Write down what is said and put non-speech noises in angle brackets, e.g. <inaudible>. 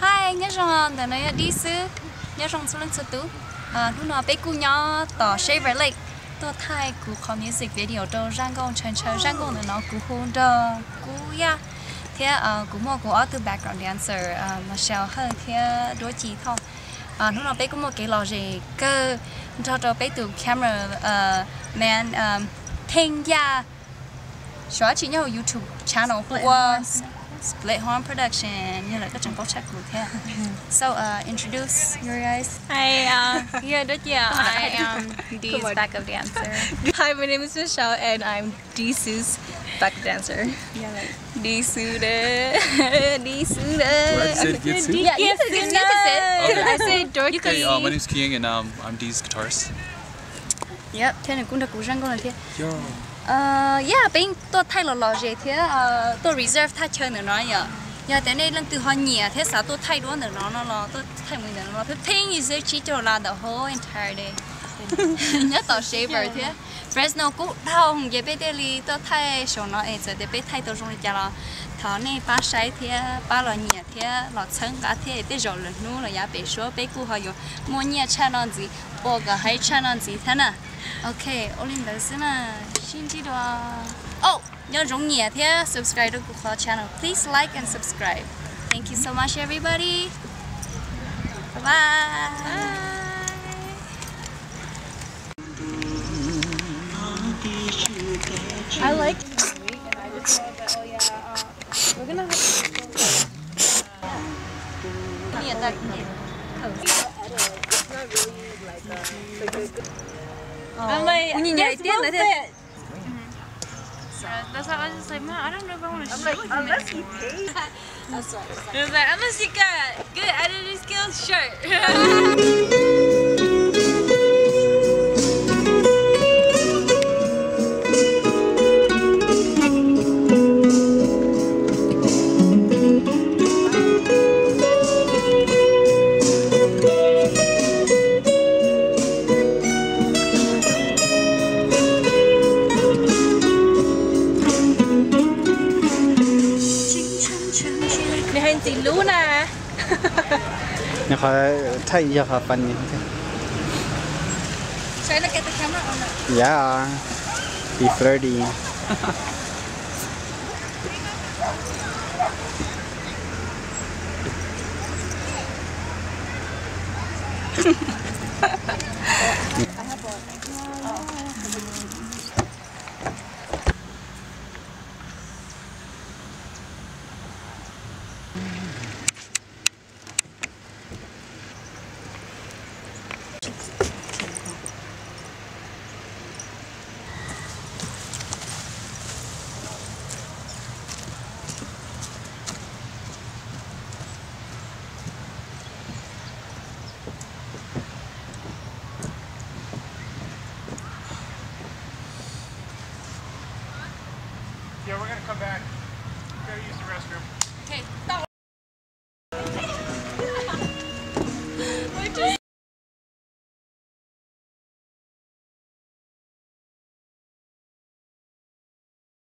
Hi, nhớ rằng là nơi đi sư, nhớ rằng số lần số tu. À, lúc nào bé cu nhỏ tỏ Shaver Lake, tôi thay cụ có music video đâu rang công chân chân rang công là nó cụ hôn đâu cụ ya. Thế à, cụ mua ở từ background dancer à, mà sao hơn thế đối chỉ thôi. À, lúc nào bé cũng mua cái lò gì cơ cho cho bé từ camera uh, man um, thanh ya. Xóa chỉ nhau YouTube channel của Splithorn Production như là các trường có check của thế. <laughs> So uh, introduce your guys. Hi, uh, <laughs> yeah, that's <laughs> yeah. I am Dee's backup dancer. Hi, my name is Michelle, and I'm Disu's backup dancer. Yeah, like Disu de, Do I say Gitsu? Yeah, you can say, you can say. Okay. I say Dorothy. Hey, uh, my name's Kiang and um, I'm Dee's guitarist. Yep, thế này cũng được cũng răng con là thế. Yo. Uh, yeah, bên tôi thay lò lò gì thế, uh, tôi reserve thay chơi nữa nói nhở. Yeah, thế này lần từ họ nhỉ, thế sao tôi thay đuôi nữa nó nó nó tôi thay mình nữa nó. Fifteen is chỉ cho là the whole entire day. <laughs> nhớ tao shaver thế. Fresno cũng đau, vậy bây giờ li tôi thay số nó ấy giờ để bây thay tôi dùng cho nó thọ này ba sai thế ba lò nhỉ thế lò chân cả thế bây giờ lần nữa là ya bị số bây cũ họ dùng mua nhỉ cha nó gì, bỏ cái hay cha nó gì thế nào. Ok, Olin đầu tiên là xin uh, chỉ đó. Oh, nhớ dùng nhỉ thế subscribe được của channel. Please like and subscribe. Thank you so much everybody. Bye bye. I like. Nhỉ ta I'm like, Ủa, nhìn this vậy tiếc will lại thế. fit. So that's why I was just like, man, I don't know if I want to shoot him. Unless he pays. It was like, unless you got good editing skills, sure. sin luna. Mejor está ya Japón. ¿Sabes que te camera o no? Yeah. Be flirty. Ha ha ha. Yeah, we're gonna come back. Gotta use the restroom. Okay.